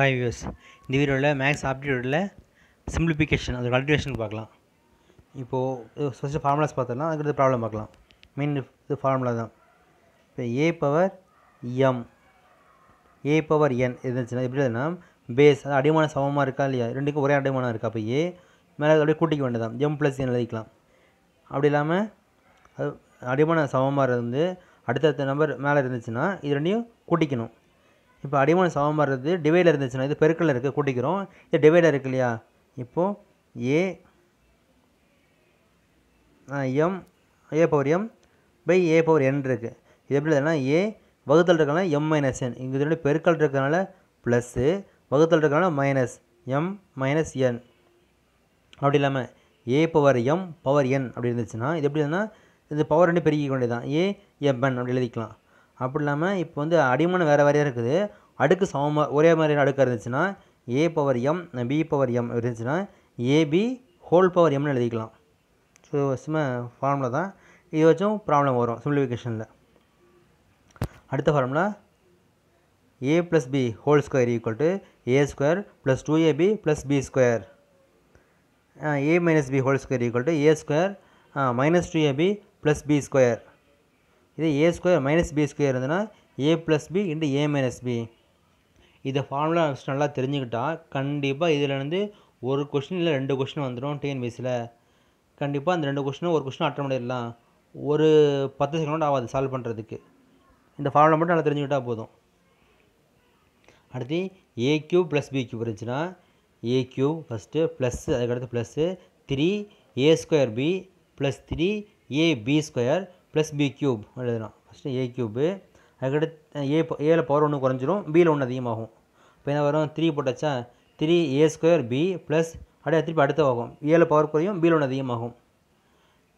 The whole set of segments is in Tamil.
ஹாய் வியூஸ் இந்த வீடியோவில் மேக்ஸ் ஆப்டிடியூடில் சிம்பிளிஃபிகேஷன் அது கல்டிவேஷன் பார்க்கலாம். இப்போது ஃபஸ்ட்டு ஃபார்முலாஸ் பார்த்தோம்னா அதுக்கு ப்ராப்ளம் பார்க்கலாம். மெயின் இது ஃபார்முலா தான். இப்போ A power M A power N இருந்துச்சுன்னா எப்படி இருக்குதுன்னா பேஸ் அது அடிமானம் சமமாக இருக்கா இல்லையா? ரெண்டுக்கும் ஒரே அடிமானம் இருக்கா? அப்போ ஏ மேலே அப்படியே கூட்டிக்க வேண்டியதான் எம் ப்ளஸ் என் எழுதிக்கலாம். அப்படி இல்லாமல் அது அடிமான சமமாக இருந்து அடுத்தடுத்த நம்பர் மேலே இருந்துச்சுன்னா இது ரெண்டையும் கூட்டிக்கணும். இப்போ அடிமான சமமாக வர்றது டிவைடில் இருந்துச்சுன்னா இது பெருக்கல்ல இருக்குது கூட்டிக்கிறோம். இது டிவைடில் இருக்கு இல்லையா? இப்போது A M A power M by A power N இருக்குது இது எப்படி இல்லைன்னா ஏ வகுத்தல் இருக்கனால எம் மைனஸ் என் இங்கே இதனுடைய பெருக்கல் இருக்கனால ப்ளஸ்ஸு வகுத்தல் இருக்கனால மைனஸ் எம் மைனஸ் என் அப்படி இல்லாமல் A power M power N அப்படி இருந்துச்சுன்னா இது எப்படி இருந்ததுன்னா இது பவர் ரெண்டு பெருக்கிக்க வேண்டியதான் ஏ எம்என் அப்படி எழுதிக்கலாம். அப்படி இல்லாமல் இப்போ வந்து அடிமனம் வேறு வேறையாக இருக்குது. அடுக்கு சமமாக ஒரே மாதிரியான அடுக்காக இருந்துச்சுன்னா A power M B power M இருந்துச்சுன்னா ஏபி ஹோல் பவர் எம்னு எழுதிக்கலாம். ஸோ சும்மா ஃபார்முலா தான். இது வச்சும் ப்ராப்ளம் வரும் சிம்பிளிஃபிகேஷனில் அடுத்த formula A plus B whole square equal to A square plus two AB plus B square A minus B whole square equal to A square minus two AB plus B square இதே A square minus B square இருந்ததுன்னா A plus B into A minus B இதை ஃபார்முலா நல்லா தெரிஞ்சுக்கிட்டா கண்டிப்பாக இதிலேருந்து ஒரு கொஷின் இல்லை ரெண்டு கொஷின் வந்துடும் டிஎன்பிசியில் கண்டிப்பாக அந்த ரெண்டு கொஷினும் ஒரு கொஷினும் அட்டன் பண்ணிடலாம். ஒரு பத்து செகண்ட் ஆகாது சால்வ் பண்ணுறதுக்கு இந்த ஃபார்முலா மட்டும் நல்லா தெரிஞ்சுக்கிட்டால் போதும். அடுத்து A cube plus B cube இருந்துச்சுன்னா ஏ கியூப் ஃபஸ்ட்டு ப்ளஸ்ஸு அதுக்கடுத்து plus three A square B plus three A B square plus B cube எழுதலாம். ஃபஸ்ட்டு ஏ க்யூபு அதுக்கடுத்து ஏ ஏல பவர் ஒன்று குறைஞ்சிரும் பியில் ஒன்று அதிகமாகும். இப்போ என்ன வரும்? த்ரீ போட்டாச்சா? Three A square B plus அப்படியே திருப்பி அடுத்த ஆகும். ஏழு பவர் குறையும் பியில் ஒன்று அதிகமாகும்.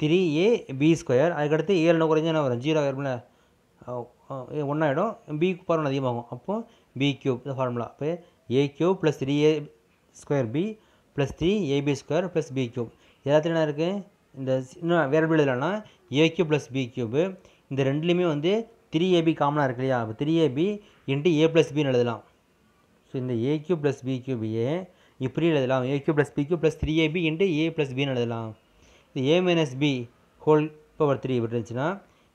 த்ரீ ஏ பி ஸ்கொயர் அதுக்கடுத்து ஏழு ஒன்று குறைஞ்சா என்ன வரும்? ஜீரோ வரும்ல ஒன்றாயிடும் பி பவர் ஒன்று அதிகமாகும். அப்போது பி க்யூப் இந்த ஃபார்முலா இப்போ A cube plus three A square B plus three AB square plus B cube எல்லாத்துலையும் என்ன இருக்குது இந்த இன்னும் வேறு எப்படி எழுதலாம்னா A cube plus B cube இந்த ரெண்டுலேயுமே வந்து த்ரீ ஏபி காமனாக இருக்கு இல்லையா? அப்போ three AB into A plus பின்னு எழுதலாம். ஸோ இந்த A cube plus B cube A இப்படி எழுதலாம். A cube plus B cube plus three AB into A plus பின்னு எழுதலாம். இது A minus B whole power three இப்படி இருந்துச்சுன்னா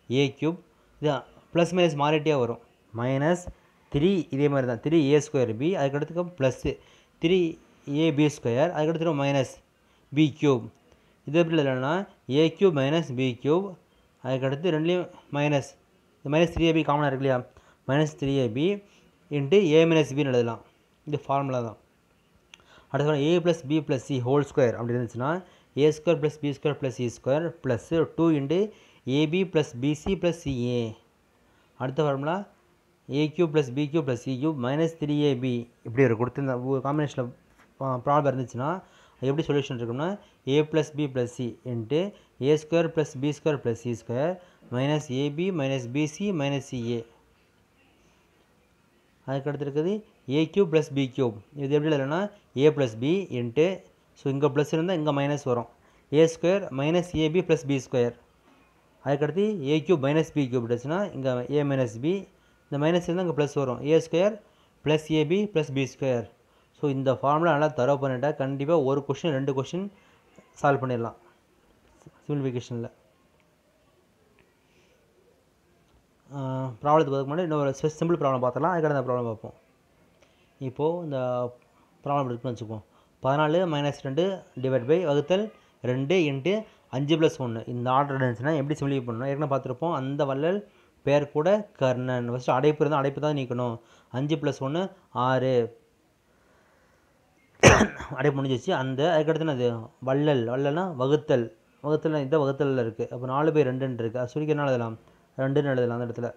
ஏ கியூப் இது ப்ளஸ் மைனஸ் மாறிட்டே வரும். மைனஸ் த்ரீ இதே மாதிரி தான். த்ரீ ஏ ஸ்கொயர் பி அதுக்கடுத்து plus three A B square அதுக்கடுத்து மைனஸ் பி கியூப் இது எப்படி இல்லைன்னா A cube minus B cube அதுக்கடுத்து ரெண்டுலேயும் மைனஸ் இந்த மைனஸ் த்ரீ ஏபி காமனாக இருக்கு இல்லையா? Minus three AB into A minus பின்னு எழுதலாம். இது ஃபார்முலா தான். அடுத்து A plus B plus C whole square அப்படி இருந்துச்சுன்னா A square plus B square plus C square plus two into AB plus BC plus CA அடுத்த formula A cube plus B cube plus C cube minus three AB இப்படி ஒரு கொடுத்துருந்த காம்பினேஷனில் ப்ராப்ளம் இருந்துச்சுன்னா எப்படி சொல்யூஷன் இருக்கும்னா A plus B plus C into A square plus B square plus C square minus AB minus BC minus CA அதுக்கடுத்து இருக்குது A cube plus B cube இது எப்படி இல்லைன்னா A plus B into so இங்கே ப்ளஸ் இருந்தால் இங்கே மைனஸ் வரும். A square minus AB plus B square அதுக்கடுத்து A cube minus B cube இருந்துச்சுன்னா இங்கே ஏ மைனஸ் பி இந்த மைனஸ் இருந்தால் இங்கே ப்ளஸ் வரும். A square plus AB plus B square so இந்த ஃபார்முலா நல்லா தரவு பண்ணிட்டால் கண்டிப்பாக ஒரு கொஷின் ரெண்டு கொஷின் சால்வ் பண்ணிடலாம். சிம்பிளிஃபிகேஷனில் ப்ராப்ளத்தை பார்க்க முன்னாடி இன்னொரு சிம்பிள் ப்ராப்ளம் பார்த்தலாம் அதுக்கடுத்து அந்த ப்ராப்ளம் பார்ப்போம். இப்போது இந்த ப்ராப்ளம் இருக்குன்னு வச்சுப்போம். பதினாலு மைனஸ் ரெண்டு டிவைட் பை வகுத்தல் ரெண்டு இன்ட்டு அஞ்சு ப்ளஸ் ஒன்று இந்த ஆர்டர் இருந்துச்சுன்னா எப்படி சிம்பிளிஃபை பண்ணணும்? ஏற்கனவே பார்த்துருப்போம். அந்த வள்ளல் பேர் கூட கர்ணன். ஃபஸ்ட்டு அடைப்பு இருந்தால் அடைப்பு தான் நீக்கணும். அஞ்சு ப்ளஸ் ஒன்று ஆறு. அடைப்பு முடிஞ்சிச்சு அந்த அதுக்கடுத்து அது வள்ளல். வள்ளல்னா வகுத்தல். வகுத்தல் இந்த வகுத்தலில் இருக்குது அப்போ நாலு பை ரெண்டுன்னு இருக்குது அது சுருக்கி என்ன எழுதலாம்? ரெண்டுன்னு எழுதலாம் அந்த இடத்துல.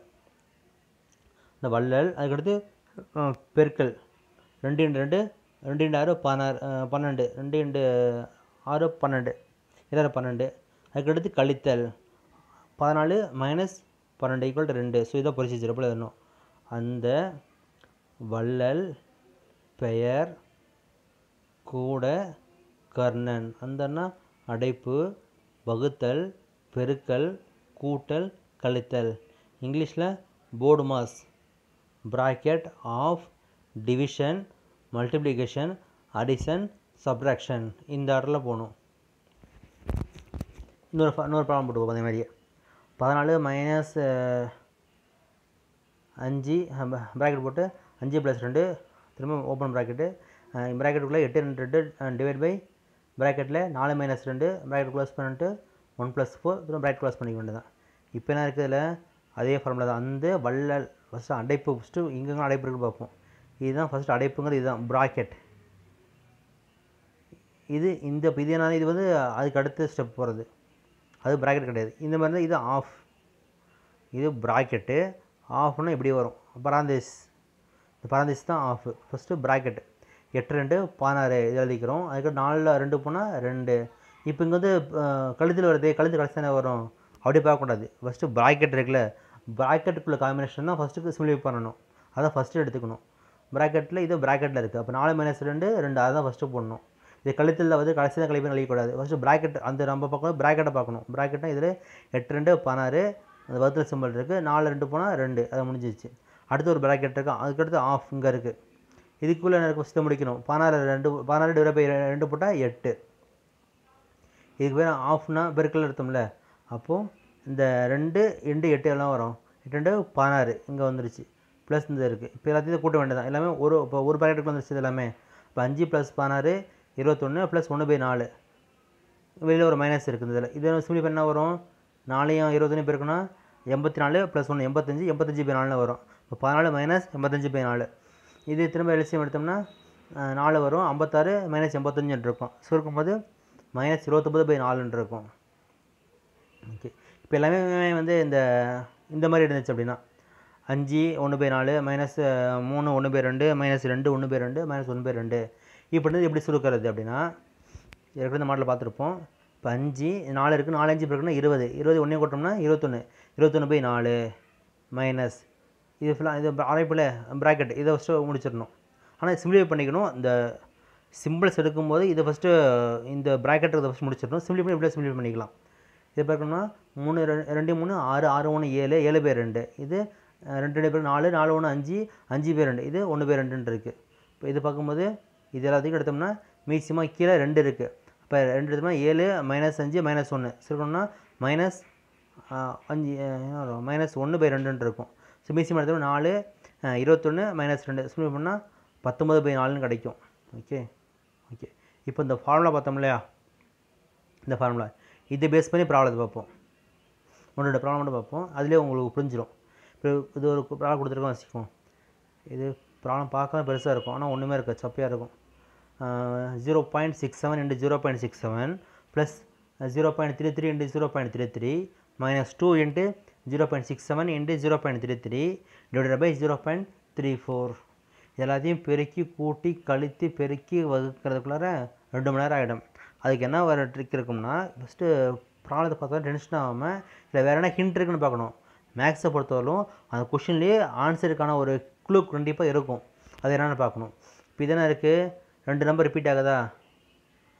இந்த வள்ளல் அதுக்கடுத்து பெருக்கல். ரெண்டு இண்டு ரெண்டு ரெண்டு இண்டு ஆறு பதினாறு பன்னெண்டு. ரெண்டு இண்டு ஆறு பன்னெண்டு. இருபது பன்னெண்டு. அதுக்கடுத்து கழித்தல். பதினாலு மைனஸ் பன்னெண்டு ஈக்குவல் டு ரெண்டு. ஸோ இதை பொறிச்சு வச்சிருப்போம் எழுதணும். அந்த வள்ளல் பெயர் கூட கர்ணன். அந்தன்னா அடைப்பு வகுத்தல் பெருக்கல் கூட்டல் கழித்தல். இங்கிலீஷில் BODMAS bracket of division multiplication addition subtraction இந்த ஆர்டரில் போகணும் இன்னொரு இன்னொரு ப்ராப்ளம் போட்டுக்கோ அதே மாதிரியே. பதினாலு மைனஸ் அஞ்சு ப்ராக்கெட் போட்டு அஞ்சு ப்ளஸ் ரெண்டு திரும்ப ஓப்பன் ப்ராக்கெட்டு ப்ராக்கெட்டுக்குள்ளே எட்டு ரெண்டு ரெண்டு டிவைட் பை ப்ராக்கெட்டில் நாலு மைனஸ் ரெண்டு ப்ராக்கெட் க்ளோஸ் பண்ணிட்டு ஒன் ப்ளஸ் ஃபோர் திரும்ப ப்ராக்கெட் க்ளோஸ் பண்ணிக்க வேண்டியதான் இப்போ என்ன இருக்குதுல அதே ஃபார்முலா தான். அந்த வள்ளல் ஃபஸ்ட்டு அடைப்பு ஃபஸ்ட்டு இங்கெங்க அடைப்பு இருக்குன்னு பார்ப்போம். இதுதான் ஃபஸ்ட்டு அடைப்புங்கிறது இதுதான் ப்ராக்கெட் இது இந்த இது என்ன இது வந்து அதுக்கு அடுத்த ஸ்டெப் போகிறது அது ப்ராக்கெட் கிடையாது. இந்த மாதிரி தான் இது ஆஃப் இது ப்ராக்கெட்டு ஆஃப்னா இப்படி வரும். பராந்தேஸ் இந்த பராந்தேஸ் தான் ஆஃப் ஃபஸ்ட்டு ப்ராக்கெட்டு எட்டு ரெண்டு பதினாறு எழுதிக்கிறோம். அதுக்கு நாலில் ரெண்டு போனால் ரெண்டு. இப்போ இங்கே வந்து கழுத்தில் வருது கழுத்து கடைசி தானே வரும்? அப்படி பார்க்கக்கூடாது ஃபஸ்ட்டு ப்ராக்கெட் இருக்குல்ல ப்ராக்கெட்டுக்குள்ள காம்பினேஷன் தான் ஃபஸ்ட்டுக்கு சிம்ப்ளிஃபை பண்ணணும். அதான் ஃபஸ்ட்டு எடுத்துக்கணும். ப்ராக்கெட்டில் இது ப்ராக்கெட்டில் இருக்குது அப்போ நாலு மைனஸ் ரெண்டு ரெண்டு அதை தான் ஃபஸ்ட்டு போடணும். இது கழுத்தில் வந்து கடைசியாக தான் கழிப்பு கழிக்கக்கூடாது ஃபஸ்ட்டு ப்ராக்கெட் அந்த நம்ம பார்க்கணும் ப்ராக்கெட்டை பார்க்கணும். ப்ராக்கெட்னா இதில் எட்டு ரெண்டு பதினாறு அந்த வகுத்தல் சிம்பிள் இருக்குது நாலு ரெண்டு போனால் ரெண்டு. அது முடிஞ்சிச்சு அடுத்து ஒரு ப்ராக்கெட் இருக்கும் அதுக்கடுத்து ஆஃப் இங்கே இருக்குது இதுக்குள்ளே எனக்கு ஃபஸ்ட்டு முடிக்கணும். பதினாறு ரெண்டு பதினாறு டிவைட் பை ரெண்டு போட்டால் எட்டு. இதுக்கு பேர் ஆஃப்னா பெருக்கல் எடுத்தோம்ல அப்போது இந்த ரெண்டு ரெண்டு எட்டு எல்லாம் வரும். எட்டு ரெண்டு பதினாறு. இங்கே வந்துருச்சு. ப்ளஸ் இந்த இருக்குது இப்போ எல்லாத்தையும் கூட்ட வேண்டியதான் எல்லாமே ஒரு இப்போ ஒரு பாக்கெட்டுக்கு வந்துருச்சு இது எல்லாமே. இப்போ அஞ்சு ப்ளஸ் பதினாறு இருபத்தொன்று ப்ளஸ் ஒன்று பை நாலு. வெளியில் ஒரு மைனஸ் இருக்குது இதில். இது சிம்பிளி என்ன வரும்? நாலையும் இருபத்தொன்று பேருக்குன்னா எண்பத்தி நாலு ப்ளஸ் ஒன்று எண்பத்தஞ்சு எண்பத்தஞ்சு பை நாலுன்னு வரும். இப்போ பதினாலு மைனஸ் எண்பத்தஞ்சு பை நாலு. இது திரும்ப எல்சியம் எடுத்தோம்னா நாலு வரும். ஐம்பத்தாறு மைனஸ் எண்பத்தஞ்சுன்னு இருக்கும் சுருக்கும் போது மைனஸ் இருபத்தொம்பது பை நாலுன்னு இருக்கும் ஓகே இப்போ எல்லாமே வந்து இந்த இந்த மாதிரி இருந்துச்சு அப்படின்னா அஞ்சு ஒன்று பை நாலு மைனஸ் மூணு ஒன்று பை ரெண்டு மைனஸ் ரெண்டு ஒன்று பை ரெண்டு மைனஸ் ஒன்று பை ரெண்டு. இப்படி எப்படி சுருக்கிறது அப்படின்னா ஏற்கனவே இந்த மாடலில் பார்த்துருப்போம். இப்போ அஞ்சு நாலு இருக்குது நாலு அஞ்சு இருக்குன்னா இருபது. இருபது ஒன்றே கொட்டோம்னா இருபத்தொன்று இருபத்தொன்று பை நாலு மைனஸ் இது ஃபுல்லாக இது அரைப்பில் ப்ராக்கெட் இதை ஃபஸ்ட்டு முடிச்சிடணும். ஆனால் சிம்பிளிஃபை பண்ணிக்கணும். இந்த சிம்பிள்ஸ் எடுக்கும்போது இதை ஃபஸ்ட்டு இந்த ப்ராக்கெட் இதை ஃபஸ்ட் முடிச்சிடணும் சிம்பிளிஃபை இப்படியே சிம்பிளி பண்ணிக்கலாம். இது பார்க்கணும்னா மூணு ரெ- ரெண்டு மூணு ஆறு ஆறு ஒன்று ஏழு ஏழு பேர் ரெண்டு. இது ரெண்டு ரெண்டு பேர் நாலு நாலு ஒன்று அஞ்சு அஞ்சு பேர் ரெண்டு. இது ஒன்று பேர் ரெண்டுன்னு இருக்குது இப்போ இது பார்க்கும்போது இது எல்லாத்தையும் எடுத்தோம்னா மீசியமாக கீழே ரெண்டு இருக்குது இப்போ ரெண்டு எடுத்தோம்னா ஏழு மைனஸ் அஞ்சு மைனஸ் ஒன்று இருக்கணும்னா மைனஸ் அஞ்சு மைனஸ் ஒன்று பை ரெண்டுன்னு இருக்கும். ஸோ மீசியம் நாலு இருபத்தொன்று மைனஸ் ரெண்டு. சிம்பிள் பண்ணால் பத்தொம்பது பை நாலுன்னு கிடைக்கும். ஓகே ஓகே இப்போ இந்த ஃபார்முலா பார்த்தோம் இல்லையா? இந்த ஃபார்முலா இதை பேஸ் பண்ணி ப்ராப்ளத்தை பார்ப்போம். ஒன்றோட ப்ராப்ளம் மட்டும் பார்ப்போம். அதுலேயே உங்களுக்கு புரிஞ்சிடும் இப்போ இது ஒரு ப்ராப்ளம் கொடுத்துருக்கோம் வச்சுக்கோம் இது ப்ராப்ளம் பார்க்காம பெருசாக இருக்கும். ஆனால் ஒன்றுமே இருக்காது. சப்பையாக இருக்கும். Zero point six seven into zero point six seven plus zero point three three into zero point three three minus two into zero point six seven into zero point three three divided by zero point three four எல்லாத்தையும் பெருக்கி கூட்டி கழித்து பெருக்கி வகுக்கிறதுக்குள்ளார ரெண்டு மணி நேரம் ஆகிடும் அதுக்கு என்ன வர ட்ரிக் இருக்கும்னா ஃபஸ்ட்டு ப்ராப்ளத்தை பார்த்தா டென்ஷன் ஆகாமல் இல்லை வேறு என்ன ஹிண்ட் இருக்குன்னு பார்க்கணும். மேக்ஸை பொறுத்தவரைக்கும் அந்த கொஷின்லேயே ஆன்சருக்கான ஒரு க்ளூ கண்டிப்பாக இருக்கும். அது என்னென்னு பார்க்கணும். இப்போ இதெல்லாம் இருக்குது ரெண்டு நம்பர் ரிப்பீட் ஆகுதா?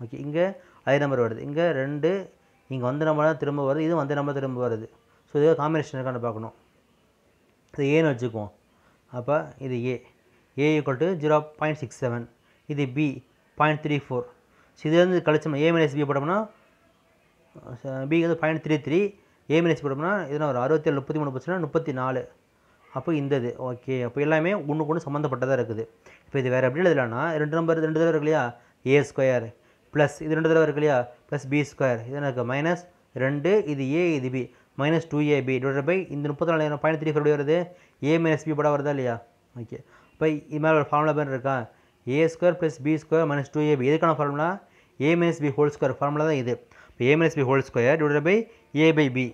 ஓகே இங்கே அதே நம்பர் வருது. இங்கே ரெண்டு இங்கே வந்த நம்பர் தான் திரும்ப வருது இது வந்த நம்பர் திரும்ப வருது. ஸோ இது காம்பினேஷன் இருக்கான்னு பார்க்கணும். இது ஏன்னு வச்சுக்குவோம். அப்போ இது A A equal to zero point six seven இது B point three four so இதுலேருந்து வந்து கழிச்சோம்னா ஏ மைனஸ் பி போட்டோம்னா பி வந்து point three three A minus போட்டோம்னா இதில் ஒரு அறுபத்தேழு முப்பத்தி மூணு பர்சன்ட் முப்பத்தி நாலு. அப்போ இந்த இது ஓகே அப்போ எல்லாமே ஒன்றுக்கு ஒன்று சம்மந்தப்பட்டதாக இருக்குது. இப்போ இது வேறு எப்படி எழுதலாம்னா ரெண்டு நம்பர் ரெண்டு தடவை இருக்கு இல்லையா? ஏ ஸ்கொயர் ப்ளஸ் இது ரெண்டு தடவை இருக்கு இல்லையா? ப்ளஸ் பி ஸ்கொயர் இது எனக்கு மைனஸ் ரெண்டு இது ஏ இது B minus two AB divide by இந்த முப்பத்தி நாலு பாயிண்ட் த்ரீ ஃபோர் வருது? ஏ மைனஸ் பி படம் வருதா இல்லையா? ஓகே இப்போ இது மேலே ஒரு ஃபார்முலா பேர் இருக்கா? A square plus B square minus two AB எதுக்கான formula A minus B whole square formula தான் இது. இப்போ A minus B whole square divide by A by B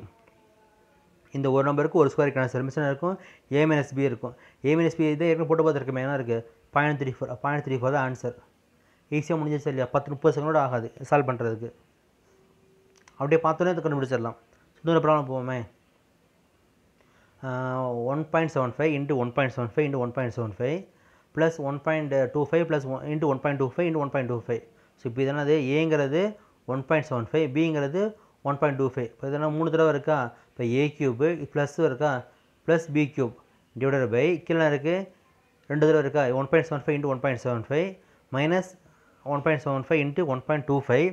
இந்த ஒரு நம்பருக்கு ஒரு ஸ்கொயருக்கான சர்மிஷன் இருக்கும். ஏ மைனஸ் பி இருக்கும். ஏ மைனஸ் பி இதை ஏற்கனவே போட்டு பார்த்துருக்கோமே என்ன இருக்குது point three four point three four தான் ஆன்சர் ஈஸியாக முடிஞ்சிச்சு இல்லையா? பத்து முப்பது செகண்டோட ஆகாது. சால்வ் பண்ணுறதுக்கு அப்படியே பார்த்தோன்னே இது கண்டுபிடிச்சிடலாம். இன்னொரு ப்ராப்ளம் போவோமே one point seven five into one point seven five into one point seven five plus one point two five plus one into one point two five into one point two five so இப்போ இதனது ஏங்கிறது ஒன் பாயிண்ட் செவன் ஃபைவ் பிங்கிறது ஒன் பாயிண்ட் டூ ஃபைவ் இப்போ இதெல்லாம் மூணு தடவை இருக்கா இப்போ ஏ க்யூபு ப்ளஸ்ஸும் இருக்கா plus B cube divided by கீழே இருக்குது ரெண்டு தடவை இருக்கா one point seven five into one point seven five minus one point seven five into one point two five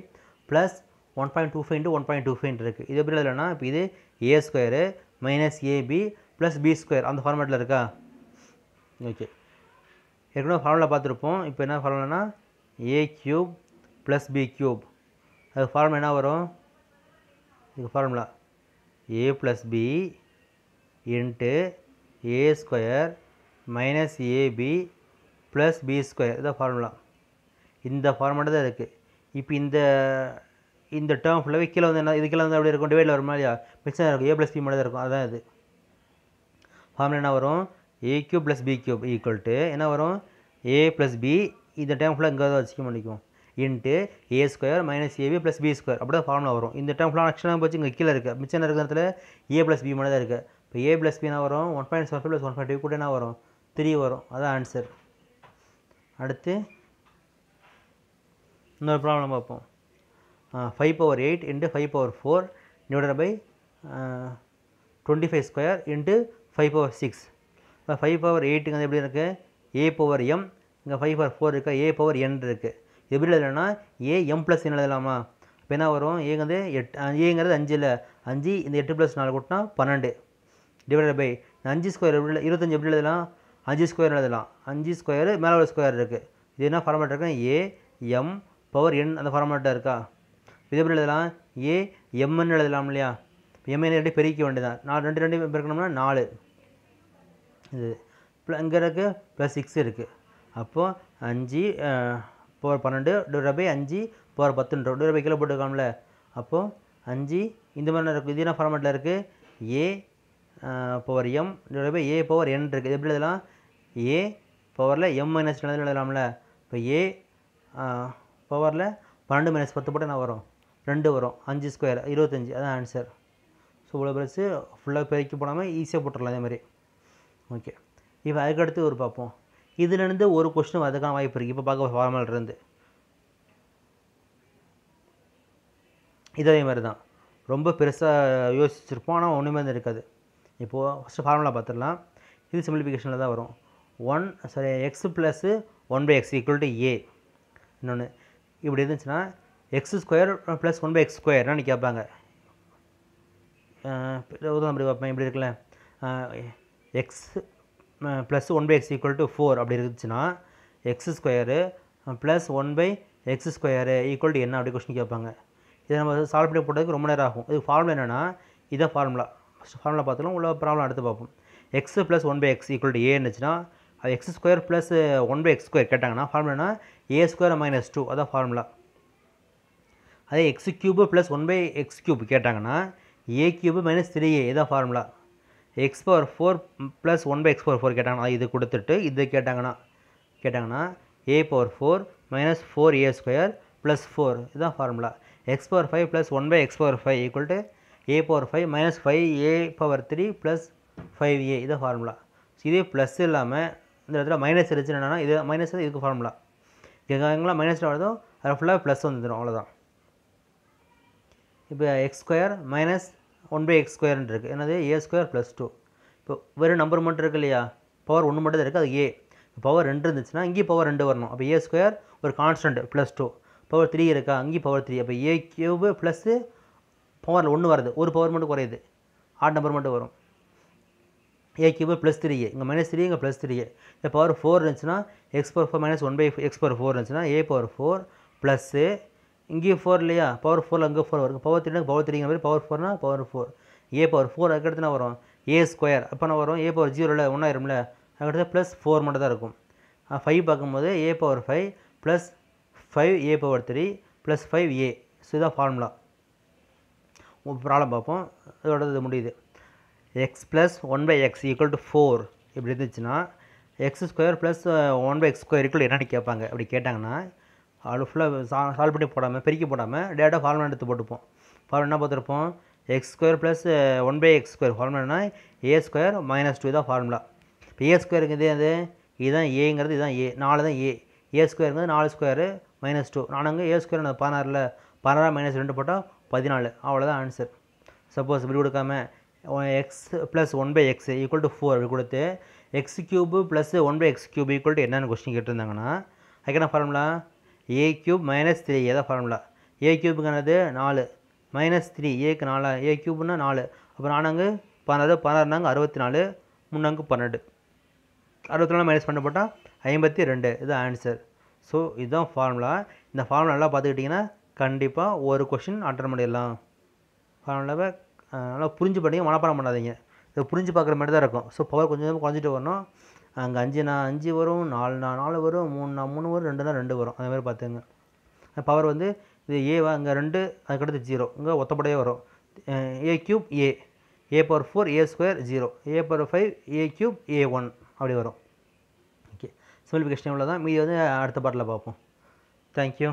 plus one point two five into one point two five இருக்குது இது எப்படி இல்லைனா இப்போ இது A square minus AB plus B square அந்த ஃபார்மேட்டில் இருக்கா? ஓகே ஏற்கனவே ஃபார்முலா பார்த்துருப்போம். இப்போ என்ன ஃபார்முலானா A cube plus B cube அது ஃபார்முலா என்ன வரும்? இது formula A plus B into A square minus AB plus B square இதான் ஃபார்முலா இந்த ஃபார்மேட்டு தான் இருக்குது இப்போ இந்த இந்த டேர்ம் ஃபுல்லாகவே கீழே வந்து என்ன இது கீழே வந்து அப்படி இருக்கும் டிவைடில் வரும் இல்லையா? மிச்சம் இருக்கும் ஏ ப்ளஸ் பி மட்டும் தான் இருக்கும். அதான் இது. ஃபார்மில் என்ன வரும்? A cube plus B cube equal to என்ன வரும்? ஏ ப்ளஸ் பி இந்த டேர்ம் ஃபுல்லாக இங்கே தான் வச்சுக்க முடிக்கும் into A square minus AB plus B square அப்படி தான் ஃபார்முலா வரும். இந்த டேர்ம் ஃபுல்லாக ஆக்ஷனாக போச்சு இங்கே கீழே இருக்குது மிச்சம் இருக்கிற இடத்துல? ஏ ப்ளஸ் பி மட்டும் தான் இருக்குது இப்போ ஏ ப்ளஸ் பி என்ன வரும்? One point seven plus one point two கூட என்ன வரும்? த்ரீ வரும். அதான் ஆன்சர் அடுத்து இன்னொரு ப்ராப்ளம் பார்ப்போம். Five power eight into five power four divided by twenty five square into five power six இப்போ ஃபைவ் பவர் எயிட்டுங்க எப்படி இருக்குது ஏ பவர் எம் இங்கே ஃபைவ் பவர் ஃபோர் இருக்கா ஏ பவர் என் இருக்குது எப்படி எழுதலைன்னா ஏ எம் ப்ளஸ் என்ன எழுதலாமா? இப்போ என்ன வரும்? ஏங்கிறது எட் ஏங்கிறது அஞ்சு இல்லை. அஞ்சு இந்த எட்டு ப்ளஸ் நாலு கூட்டினா பன்னெண்டு. டிவைடட் பை அஞ்சு ஸ்கொயர் எப்படி எழுத- இருபத்தஞ்சு எப்படி எழுதலாம்? அஞ்சு ஸ்கொயர் எழுதலாம். அஞ்சு ஸ்கொயர் மேலே ஒரு ஸ்கொயர் இருக்குது இது என்ன ஃபார்மேட் இருக்கா? ஏ எம் பவர் என் அந்த ஃபார்மேட்டாக இருக்கா? இது எழுதலாம் ஏ எம்என்னு எழுதலாம் இல்லையா? எம்என் ரெண்டு பெருக்க வேண்டியதான் நாலு ரெண்டு ரெண்டு பெருக்கணும்னா நாலு. இது. இங்கே இருக்குது ப்ளஸ் சிக்ஸ் இருக்குது அப்போது அஞ்சு பவர் பன்னெண்டு டிவைட் அஞ்சு பவர் பத்துன்ற டிவைட் பை கீழே போட்டுருக்காங்களே அப்போது அஞ்சு இந்த மாதிரி இருக்குது இது என்ன ஃபார்மேட்டில் இருக்குது A power M divide by A power N இருக்குது எப்படி எழுதலாம்? ஏ பவரில் எம் மைனஸ் எழுதலாம்ல. இப்போ ஏ பவரில் பன்னெண்டு மைனஸ் பத்து போட்டு என்ன வரும்? ரெண்டு வரும். அஞ்சு ஸ்கொயர் இருபத்தஞ்சி. அதான் ஆன்சர் ஸோ இவ்வளோ பெருசு ஃபுல்லாக பெருக்கி போடாமல் ஈஸியாக போட்டுடலாம் அதே மாதிரி. ஓகே இப்போ அதுக்கடுத்து ஒரு பார்ப்போம். இதுலேருந்து ஒரு கொஸ்டின் அதுக்கான வாய்ப்பு இருக்குது இப்போ பார்க்க ஃபார்மல் இருந்து. இது அதே மாதிரி தான். ரொம்ப பெருசாக யோசிச்சிருப்போம். ஆனால் ஒன்றுமே வந்து இருக்காது. இப்போது ஃபஸ்ட்டு ஃபார்முலா பார்த்துடலாம். இது சிம்பிளிஃபிகேஷனில் தான் வரும். One sorry X plus one by X equal to A இன்னொன்று இப்படி இருந்துச்சுன்னா X square plus one by X ஸ்கொயர்னு கேட்பாங்க. உதாரணம் அப்படி பார்ப்பேன் இப்படி இருக்குல்ல? X plus one by X equal to four அப்படி இருந்துச்சுன்னா X square plus one by X square equal to என்ன அப்படி கொஸ்டின் கேட்பாங்க. இதை நம்ம சால்வ் பண்ணி போட்டதுக்கு ரொம்ப நேரம் ஆகும். இது ஃபார்முலா என்னென்னா இதான் ஃபார்முலா ஃபஸ்ட் ஃபார்முலா பார்த்தாலும் உள்ள ப்ராப்ளம் அடுத்து பார்ப்போம். X plus one by X equal to ஏன்னுச்சுன்னா இருந்துச்சுன்னா அது X square plus one by X square கேட்டாங்கன்னா ஃபார்முலானா ஏ ஸ்கொயர் மைனஸ் டூ அதான் ஃபார்முலா அதே X cube plus one by X cube கேட்டாங்கன்னா A cube minus three A இதான் formula X power four plus one by X power four கேட்டாங்கன்னா இது கொடுத்துட்டு இது கேட்டாங்கன்னா கேட்டாங்கன்னா A power four minus four A square plus four இதுதான் formula X power five plus one by X power five equal to A power five minus five A power three plus five A இதான் ஃபார்முலா இதே ப்ளஸ் இல்லாமல் இந்த இடத்துல மைனஸ் இருந்துச்சுன்னா இது மைனஸ் இதுக்கு ஃபார்முலா எங்கெங்கெல்லாம் மைனஸில் வருதோ அதில் ஃபுல்லாக ப்ளஸ் வந்துடும் அவ்வளோதான் இப்போ X square minus one by X ஸ்கொயர்னு இருக்குது என்னது? ஏ ஸ்கொயர் ப்ளஸ் டூ இப்போ வெறும் நம்பர் மட்டும் இருக்குது இல்லையா? பவர் ஒன்று மட்டும் தான் இருக்குது அது ஏ பவர் ரெண்டு இருந்துச்சுன்னா இங்கேயும் பவர் ரெண்டு வரணும். அப்போ ஏ ஸ்கொயர் ஒரு constant plus two power three இருக்கா? அங்கேயும் பவர் த்ரீ அப்போ ஏ கியூபு ப்ளஸ்ஸு பவரில் ஒன்று வருது. ஒரு பவர் மட்டும் குறையுது. ஆட் நம்பர் மட்டும் வரும். ஏ கியூபு ப்ளஸ் த்ரீ இங்கே மைனஸ் த்ரீ இங்கே ப்ளஸ் த்ரீ இந்த பவர் ஃபோர் இருந்துச்சுன்னா x power four minus one by x power four இருந்துச்சுன்னா ஏ பவர் ஃபோர் ப்ளஸ்ஸு இங்கேயும் ஃபோர் இல்லையா? பவர் ஃபோரில் அங்கே ஃபோர் வரும் பவர் த்ரீனா பவர் த்ரீங்கிற மாதிரி power ஃபோர்னா power four A power four அதுக்கடுத்து நான் வரும்? ஏ ஸ்கொயர் அப்போ நான் வரும்? ஏ பவர் ஜீரோவில் ஒன்றாயிரும்ல அதுக்கடுத்து ப்ளஸ் ஃபோர் மட்டும் தான் இருக்கும். ஃபைவ் பார்க்கும்போது A power five plus five A power three plus five A so இதான் ஃபார்முலா ப்ராப்ளம் பார்ப்போம். இதோட இது முடியுது. X plus one by X equal to four இப்படி இருந்துச்சுன்னா X square plus one by X square equal என்னென்னு கேட்பாங்க. அப்படி கேட்டாங்கன்னா அது ஃபுல்லாக சா சால்வ் பண்ணி போடாமல் பெருக்கி போடாமல் டேட்டாக ஃபார்முலா எடுத்து போட்டுப்போம். ஃபார்முலா என்ன பார்த்துருப்போம்? X square plus one by X square ஃபார்முலானா A square minus two தான் ஃபார்முலா இப்போ ஏ ஸ்கொயருக்கு அது இதுதான் ஏங்கிறது இதுதான் ஏ நாலு தான் ஏ ஏ ஸ்கொயருங்கிறது நாலு ஸ்கொயரு மைனஸ் டூ நானுங்க ஏ ஸ்கொயர் பதினாறில் பதினாறு மைனஸ் ரெண்டு போட்டால் பதினாலு. அவ்வளோதான் ஆன்சர் சப்போஸ் இப்படி கொடுக்காம x plus one by x equal to four அப்படி கொடுத்து x cube plus one by x cube equal to என்னென்னு கொஸ்டின் கேட்டிருந்தாங்கன்னா அதுக்கான formula a cube minus three ஏதான் ஃபார்முலா ஏ கியூபுக்கானது நாலு. மைனஸ் த்ரீ ஏக்கு நாலு. ஏ கியூப்னா நாலு. அப்போ நானாங்க பதினாறு பதினாறுனாங்க அறுபத்தி நாலு முன்னாங்க பன்னெண்டு. அறுபத்தி நாலு மைனஸ் பண்ண போட்டால் ஐம்பத்தி ரெண்டு. இது ஆன்சர் ஸோ இதுதான் ஃபார்முலா இந்த ஃபார்முலா நல்லா பார்த்துக்கிட்டிங்கன்னா கண்டிப்பாக ஒரு கொஷின் அட்டன் பண்ணிடலாம். ஃபார்முலாவை நல்லா புரிஞ்சு பண்ணிங்க மனப்பாடம் பண்ணாதீங்க. இதை புரிஞ்சு பார்க்குற மாதிரி தான் இருக்கும். ஸோ பவர் கொஞ்சம் கொஞ்சமாக குறைஞ்சிட்டு வரணும். அங்கே அஞ்சு நான் அஞ்சு வரும் நாலு நாள் நாலு வரும் மூணு நாள் மூணு வரும் ரெண்டு தான் ரெண்டு வரும். அந்த மாதிரி பார்த்துங்க. பவர் வந்து இது ஏவா இங்கே ரெண்டு அதுக்கடுத்து ஜீரோ இங்கே ஒத்தப்படையே வரும். A cube a a power four a square zero a power five a cube a one அப்படி வரும். ஓகே சிம்பிளிஃபிகேஷன் இவ்வளோ தான் மீதி வந்து அடுத்த பாட்டில் பார்ப்போம். தேங்க்யூ